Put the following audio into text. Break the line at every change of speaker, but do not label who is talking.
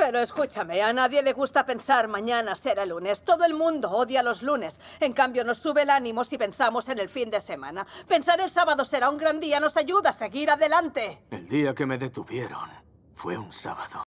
Pero escúchame, a nadie le gusta pensar mañana será lunes. Todo el mundo odia los lunes. En cambio, nos sube el ánimo si pensamos en el fin de semana. Pensar el sábado será un gran día nos ayuda a seguir adelante.
El día que me detuvieron fue un sábado.